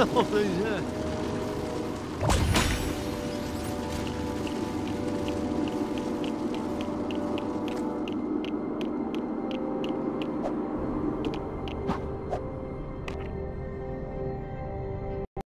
Oh, yeah.